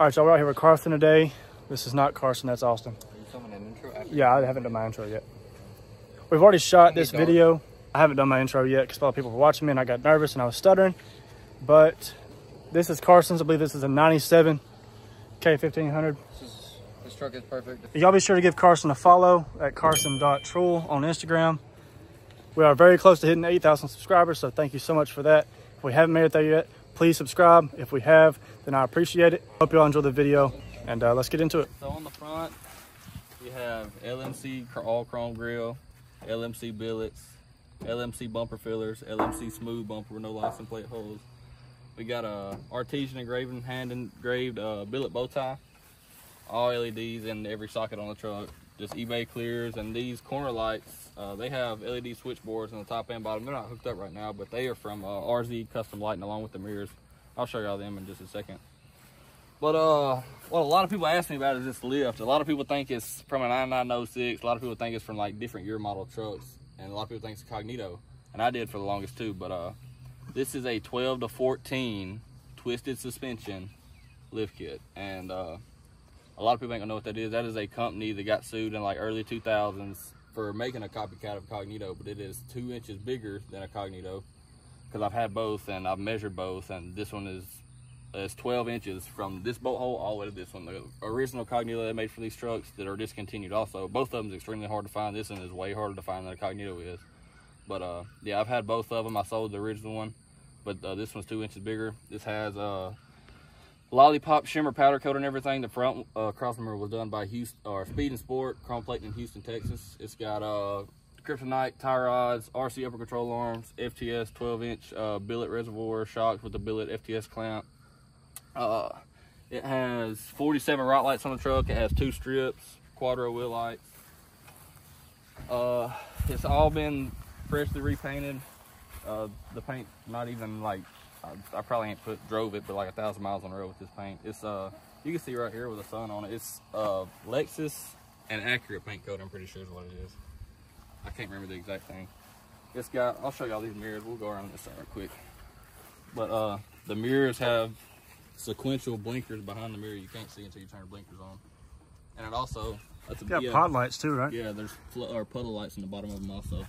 All right, y'all, we're out here with Carson today. This is not Carson, that's Austin. Are you filming an intro? After Yeah, I haven't done my intro yet. We've already shot this video. I haven't done my intro yet because a lot of people were watching me and I got nervous and I was stuttering. But this is Carson's. I believe this is a 97 K1500. This, is, this truck is perfect. Y'all be sure to give Carson a follow at carson.trull on Instagram. We are very close to hitting 8,000 subscribers, so thank you so much for that. If we haven't made it there yet, please subscribe. If we have, then I appreciate it. Hope you all enjoy the video, and uh, let's get into it. So on the front, you have LMC all chrome grill, LMC billets, LMC bumper fillers, LMC smooth bumper with no license plate holes. We got a artesian engraving, hand engraved uh, billet bow tie, all LEDs in every socket on the truck. Just eBay clears, and these corner lights, uh, they have LED switchboards on the top and bottom. They're not hooked up right now, but they are from uh, RZ Custom Lighting along with the mirrors. I'll show y'all them in just a second. But uh, what a lot of people ask me about is this lift. A lot of people think it's from a 9906. A lot of people think it's from like different year model trucks, and a lot of people think it's Cognito, and I did for the longest too. But uh, this is a 12 to 14 twisted suspension lift kit, and uh, a lot of people ain't gonna know what that is. That is a company that got sued in like early 2000s for making a copycat of Cognito, but it is two inches bigger than a Cognito because I've had both and I've measured both, and this one is is 12 inches from this bolt hole all the way to this one. The original Cognito they made for these trucks that are discontinued also. Both of them is extremely hard to find. This one is way harder to find than a Cognito is. But uh, yeah, I've had both of them. I sold the original one, but uh, this one's two inches bigger. This has uh, lollipop shimmer powder coat and everything. The front uh, crossmember was done by Houston or Speed and Sport Chrome Plating in Houston, Texas. It's got uh, kryptonite tie rods, RC upper control arms, FTS 12 inch uh, billet reservoir shocks with the billet FTS clamp. Uh, it has 47 rock lights on the truck. It has two strips, quadro wheel lights. Uh, it's all been freshly repainted. Uh, the paint not even like I, I probably ain't put drove it, but like a thousand miles on the road with this paint. It's uh you can see right here with the sun on it. It's uh Lexus and Accurate paint coat. I'm pretty sure is what it is. I can't remember the exact thing. It's got. I'll show y'all these mirrors. We'll go around this side real quick. But uh the mirrors have sequential blinkers behind the mirror you can't see until you turn the blinkers on. And it also that's a Got yeah, pod lights too, right? yeah, there's or puddle lights in the bottom of them also.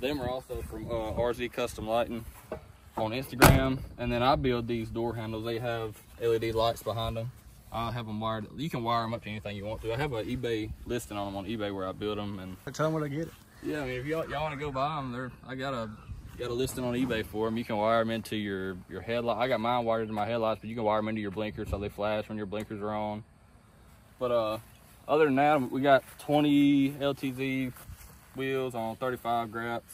Them are also from uh, RZ Custom Lighting on Instagram. And then I build these door handles. They have LED lights behind them. I have them wired. You can wire them up to anything you want to. I have an eBay listing on them on eBay where I build them. And Tell them where to get it. yeah, I mean, if y'all, y'all want to go buy them, they're I got a got a listing on eBay for them. You can wire them into your your headlight. I got mine wired into my headlights, but you can wire them into your blinkers so they flash when your blinkers are on. But uh, other than that, we got 20 LTZ wheels on 35 graps.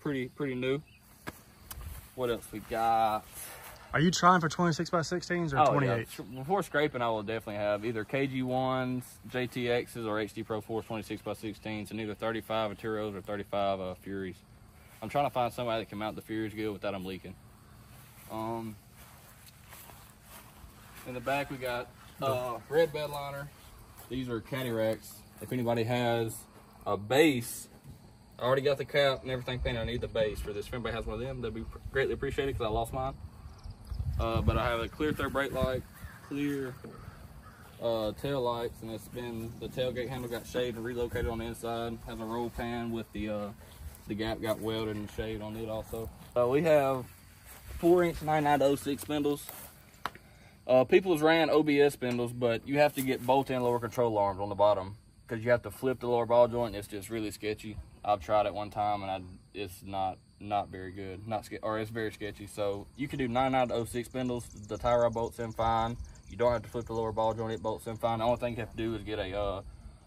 Pretty pretty new. What else we got? Are you trying for 26 by 16s or Oh, 28? yeah. Before scraping, I will definitely have either KG1s, JTXs, or HD Pro 4s 26 by 16s, and either 35 Atturos or 35 uh, Furies. I'm trying to find somebody that can mount the Furies good without them leaking. Um, in the back, we got uh, red bed liner. These are caddy racks. If anybody has a base, I already got the cap and everything painted. I need the base for this. If anybody has one of them, that'd be greatly appreciated because I lost mine. Uh, but I have a clear third brake light, clear uh, tail lights, and it's been the tailgate handle got shaved and relocated on the inside. Has a roll pan with the uh, the gap got welded and shaved on it also. Uh, we have four inch 9906 spindles. Uh, people's ran OBS spindles, but you have to get bolt and lower control arms on the bottom because you have to flip the lower ball joint. It's just really sketchy. I've tried it one time and I, it's not not very good. Not or it's very sketchy. So you can do nine out of 06 spindles. The tie rod bolts in fine. You don't have to flip the lower ball joint. It bolts in fine. The only thing you have to do is get a uh,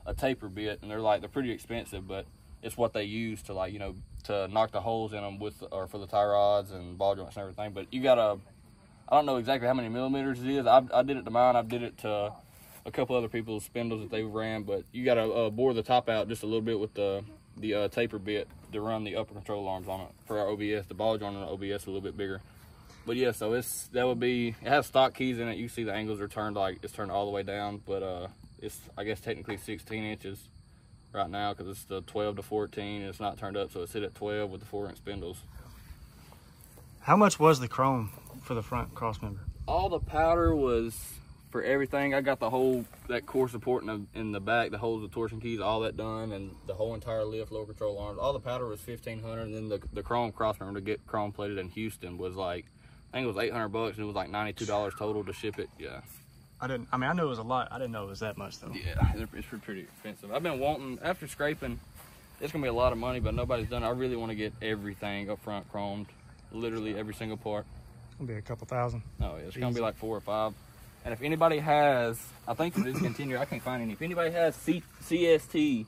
a taper bit, and they're like they're pretty expensive, but it's what they use to like you know to knock the holes in them with or for the tie rods and ball joints and everything. But you gotta I don't know exactly how many millimeters it is. I, I did it to mine. I did it to a couple other people's spindles that they ran, but you got to uh, bore the top out just a little bit with the the uh, taper bit to run the upper control arms on it for our OBS. The ball joint on the OBS is a little bit bigger. But yeah, so it's that would be it has stock keys in it. You see the angles are turned like it's turned all the way down, but uh, it's I guess technically 16 inches right now because it's the 12 to 14. And it's not turned up, so it's hit at 12 with the four inch spindles. How much was the chrome for the front cross member? all the powder was for everything. I got the whole that core support in the, in the back, the holds, the torsion keys, all that done, and the whole entire lift, lower control arms. All the powder was fifteen hundred, and then the the chrome crossmember to get chrome plated in Houston was like, I think it was eight hundred bucks, and it was like ninety two dollars total to ship it. Yeah, I didn't. I mean, I knew it was a lot. I didn't know it was that much though. yeah, it's it's pretty expensive. I've been wanting after scraping, it's gonna be a lot of money, but nobody's done. it. I really want to get everything up front chromed, literally every single part. It's gonna be a couple thousand. Oh yeah, it's gonna be like four or five. And if anybody has, I think for discontinued, I can't find any. If anybody has C- CST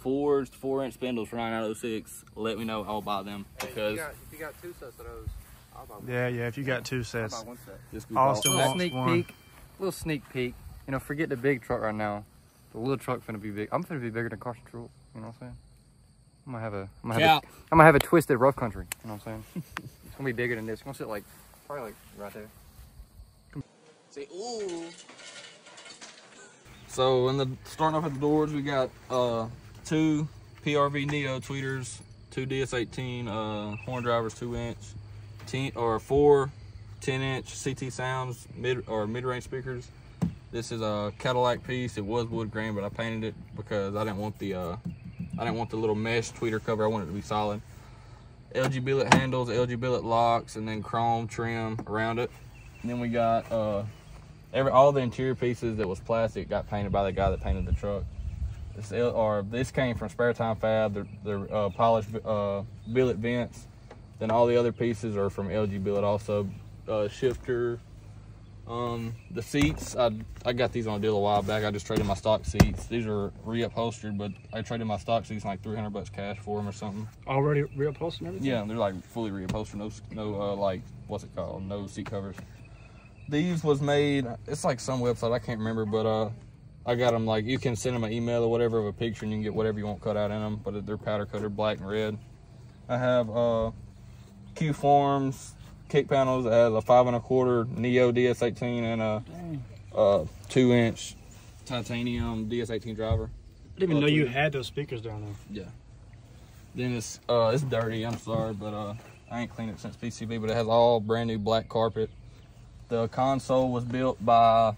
forged four inch spindles for 9906, let me know. I'll buy them Hey, if because you got, if you got two sets of those, I'll buy one. Yeah, yeah. If you got two sets, I'll sets, buy one set. this group Austin all- wants Little sneak one. peek. Little sneak peek. You know, forget the big truck right now. The little truck finna be big. I'm finna be bigger than Carson Trull. You know what I'm saying? I'm gonna have a. I'm gonna have, Cap. a, I'm gonna have a twisted rough country. You know what I'm saying? it's gonna be bigger than this. It's gonna sit like probably like right there. Say ooh. So in the starting off at the doors, we got uh two PRV Neo tweeters, two DS18 uh horn drivers, two inch, ten or four 10 inch CT sounds mid or mid range speakers. This is a Cadillac piece. It was wood grain, but I painted it because I didn't want the uh I didn't want the little mesh tweeter cover. I wanted it to be solid. LG billet handles, LG billet locks, and then chrome trim around it. And then we got uh every all the interior pieces that was plastic got painted by the guy that painted the truck. This or this came from Spare Time Fab. They're, they're uh, polished uh, billet vents. Then all the other pieces are from LG Billet also. Uh, shifter. Um, the seats, I, I got these on a deal a while back. I just traded my stock seats. These are reupholstered, but I traded my stock seats like 300 bucks cash for them or something. already reupholstered everything. Yeah, they're like fully reupholstered. No, no, uh, like what's it called? No seat covers. These was made. It's like some website I can't remember, but uh, I got them like you can send them an email or whatever of a picture, and you can get whatever you want cut out in them. But they're powder coated black and red. I have uh, Q forms, kick panels. Has a five and a quarter Neo DS18 and a uh, two inch titanium DS18 driver. I didn't even know you had those speakers down there. Yeah. Then it's uh it's dirty. I'm sorry, but uh I ain't cleaned it since PCB. But it has all brand new black carpet. The console was built by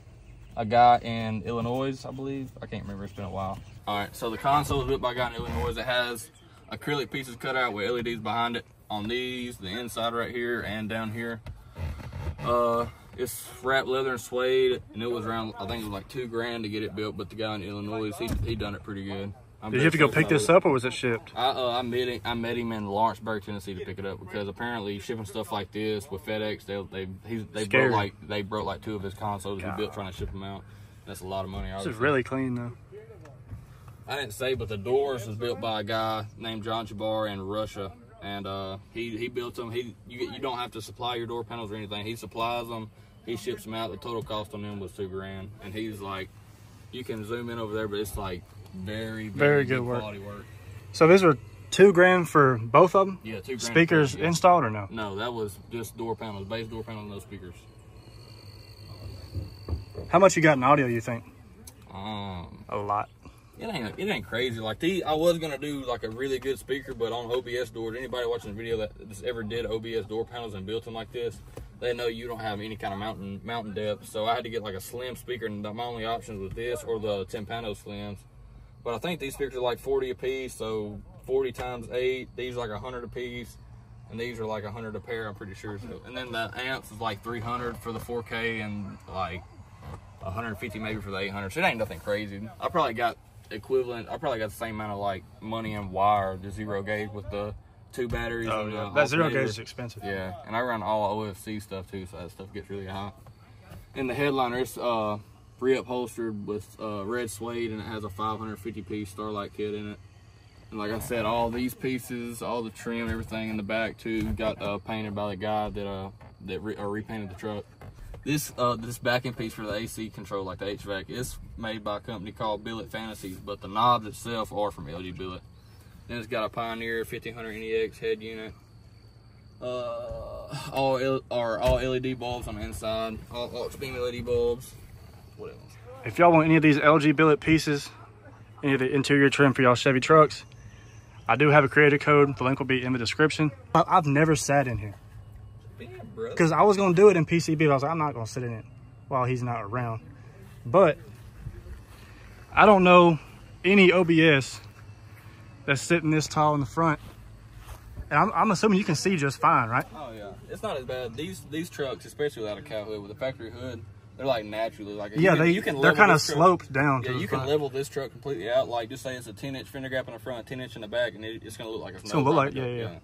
a guy in Illinois, I believe. I can't remember. It's been a while. All right. So the console was built by a guy in Illinois. It has acrylic pieces cut out with LEDs behind it on these, the inside right here, and down here. Uh, it's wrapped leather and suede, and it was around. I think it was like two grand to get it built. But the guy in Illinois, he he done it pretty good. I'm Did you have to go pick this up, or was it shipped? I uh, I met him, I met him in Lawrenceburg, Tennessee, to pick it up because apparently shipping stuff like this with FedEx, they they he's, they broke like they broke like two of his consoles he built trying to ship them out. That's a lot of money. This is really clean though. I didn't say, but the doors was built by a guy named John Chabar in Russia, and uh, he he built them. He you you don't have to supply your door panels or anything. He supplies them. He ships them out. The total cost on them was two grand, and he's like, you can zoom in over there, but it's like very Very very, good work. quality work. So these were two grand for both of them. Yeah, two grand. Speakers yeah. installed or no? No, that was just door panels, base door panels, no speakers. How much you got in audio? You think? Um, A lot. It ain't it ain't crazy. Like the I was gonna do like a really good speaker, but on OBS doors, anybody watching the video that just ever did OBS door panels and built them like this, they know you don't have any kind of mountain mountain depth. So I had to get like a slim speaker, and my only options was this or the Timpano slims. But I think these speakers are like 40 a piece, so 40 times eight. These are like 100 a piece. And these are like 100 a pair, I'm pretty sure. So, and then the amps is like 300 for the 4K and like 150 maybe for the 800. So it ain't nothing crazy. I probably got equivalent. I probably got the same amount of like money and wire, the zero gauge with the two batteries. Oh and yeah, that zero gauge is expensive. Yeah, and I run all OFC stuff too, so that stuff gets really high. And the headliner is uh, reupholstered with uh, red suede, and it has a 550 piece Starlight kit in it. And like I said, all these pieces, all the trim, everything in the back too, got uh, painted by the guy that uh that re- uh, repainted the truck. This uh this backing piece for the AC control, like the HVAC, is made by a company called Billet Fantasies, but the knobs itself are from LG Billet. Then it's got a Pioneer 1500 NEX head unit. Uh, all or all LED bulbs on the inside, all, all beam LED bulbs. If y'all want any of these LG billet pieces, any of the interior trim for y'all Chevy trucks, I do have a creator code. The link will be in the description. I've never sat in here. Because I was gonna do it in PCB. But I was like, I'm not gonna sit in it while he's not around. But I don't know any OBS that's sitting this tall in the front. And I'm, I'm assuming you can see just fine, right? Oh yeah, it's not as bad. These these trucks, especially without a cow hood with a factory hood, they're like naturally like Yeah, you can, they you can they're kind of sloped down Yeah, to you can front. level this truck completely out. Like just say it's a 10 inch fender gap in the front, 10 inch in the back, and it, it's gonna look like it's, It's gonna look like- yeah, yeah.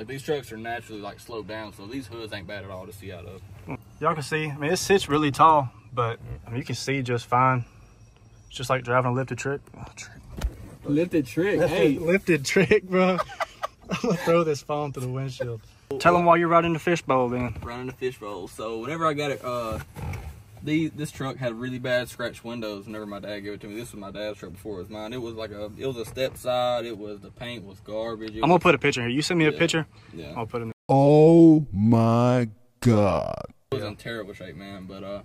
Like these trucks are naturally like slowed down, so these hoods ain't bad at all to see out of. Y'all can see. I mean, it sits really tall, but I mean, you can see just fine. It's just like driving a lifted trick. Oh, trick. Lifted trick, Lifted, lifted trick, bro. I'm gonna throw this phone through the windshield. Tell them why you're riding the fishbowl, then. running the fish bowl. So whenever I got it, uh, the this truck had really bad scratched windows. Whenever my dad gave it to me, this was my dad's truck before it was mine. It was like a, it was a step side. It was the paint was garbage. It I'm gonna put a picture here. You send me a picture. yeah, I'll put it. In. Oh my God. it was in terrible shape, man. But uh,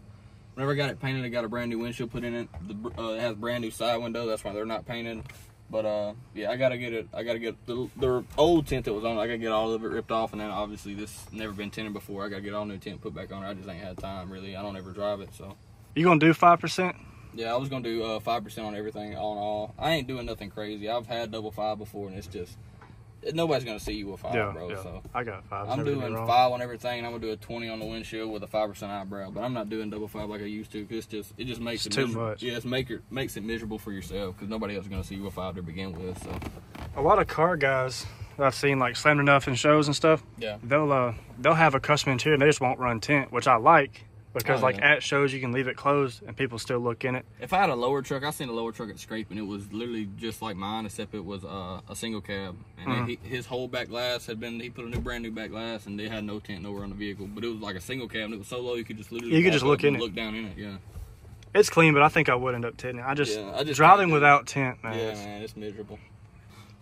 whenever I got it painted, I got a brand new windshield put in it. The uh, it has brand new side window. That's why they're not painted. But uh, yeah, I gotta get it. I gotta get the, the old tent that was on. I gotta get all of it ripped off, and then obviously this never been tinted before. I gotta get all new tent put back on it. I just ain't had time really. I don't ever drive it, so. You gonna do five percent? Yeah, I was gonna do uh, five percent on everything, all in all. I ain't doing nothing crazy. I've had double five before, and it's just nobody's gonna see you with five, Yeah, bro. yeah. So I got five. I'm doing five on everything, and I'm gonna do a twenty on the windshield with a five percent eyebrow. But I'm not doing double five like I used to, cause it's just it just makes It's it too miser- much. Yeah, it's make it makes it miserable for yourself, cause nobody else is gonna see you with five to begin with. So A lot of car guys that I've seen like slammed enough in shows and stuff. yeah, They'll uh they'll have a custom interior. And they just won't run tint, which I like because Oh, like yeah. at shows you can leave it closed and people still look in it. if I had a lower truck, I seen a lower truck at Scrape, and it was literally just like mine, except it was uh, a single cab, and then Mhm. he, his whole back glass had been he put a new brand new back glass, and they had no tent nowhere on the vehicle, but it was like a single cab, and it was so low you could just literally You could just up look and in it. look down in it, yeah. It's clean, but I think I would end up tenting. it. I just, Yeah, I just driving can't do it. without tent, man. Yeah, it's- man, it's miserable.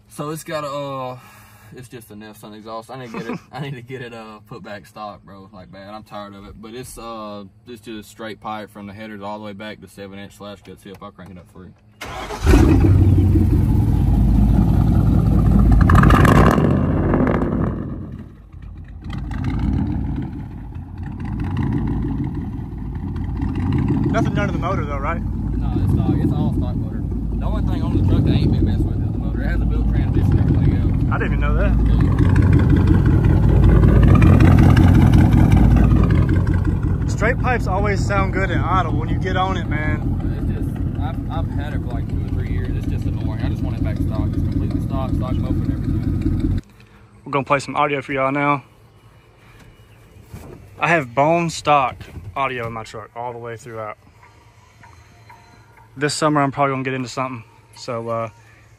So it's got a, uh, it's just a Nef Sun exhaust. I need to get it. I need to get it uh put back stock, bro. Like bad. I'm tired of it. But it's uh, it's just a straight pipe from the headers all the way back to seven inch slash gut tip. I'll crank it up for you. Nothing done to the motor though, right? No, it's stock. It's all stock motor. The only thing on the truck that ain't been messed with is the motor. It has a built transmission and everything else. I didn't even know that. Straight pipes always sound good in idle. When you get on it, man, It's just, I've, I've had it for like two or three years. It's just annoying. I just want it back stock. It's completely stock, stock and everything. we're gonna play some audio for y'all now. I have bone stock audio in my truck all the way throughout. This summer, I'm probably gonna get into something. So, uh,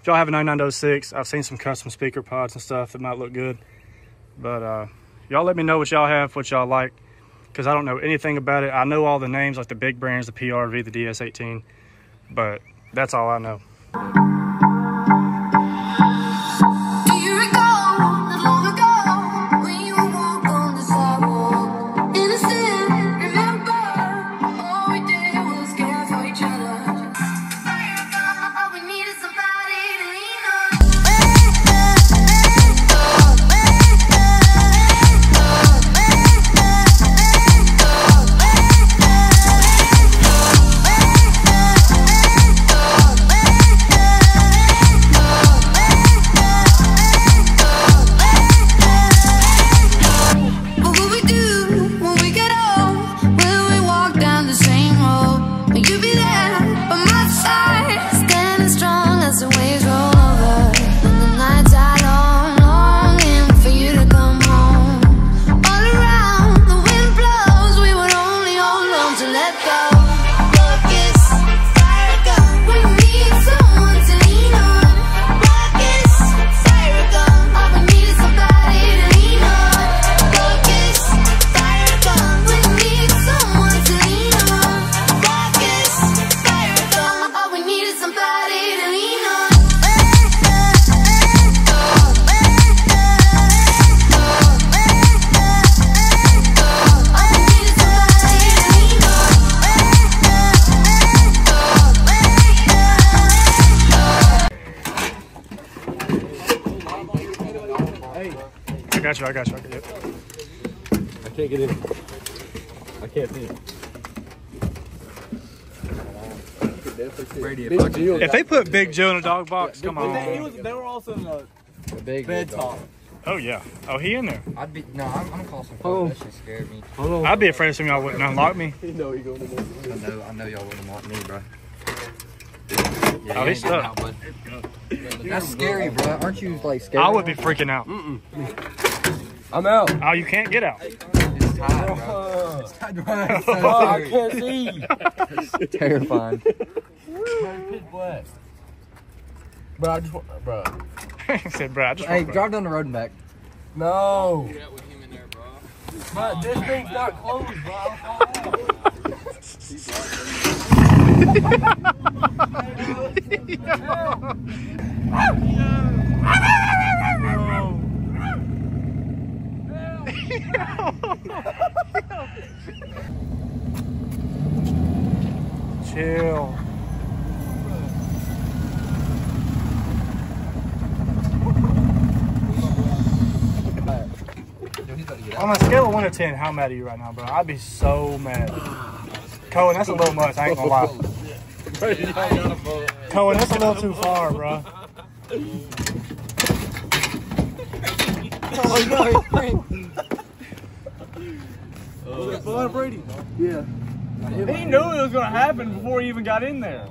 if y'all have a 9906, I've seen some custom speaker pods and stuff that might look good. But uh, y'all let me know what y'all have, what y'all like, because I don't know anything about it. I know all the names, like the big brands, the PRV, the DS18, but that's all I know. Got you, I got you, I got you. I can't get in. I can't see. Brady, if I If they put Big Joe in a dog box, come He on. was, they were also in the a big bed dog, top. Oh yeah. Oh, he in there. I'd be no. I'm, I'm calling some Oh. folks. That shit scared me. I'd be afraid some y'all wouldn't unlock me. You know he going to I know. I know y'all wouldn't want me, bro. Yeah, Oh, he's stuck. out, bud. That's scary, bro. Aren't you like scared? I would be freaking out. I'm out. Oh, you can't get out. It's tied, bro. It's tied, bro. It's so Oh, I can't see. Terrifying. Pitch. Bro, I just want, bro. he said, bro, I just Hey, want drive down the road and back. No. Get out with him in there, bro. But this thing's not closed, bro. Chill. On a scale of one to ten, how mad are you right now, bro? I'd be so mad. Cohen, that's a little much. I ain't gonna lie. Cohen, that's a little too far, bro. Brady. Yeah. He knew it was gonna happen before he even got in there.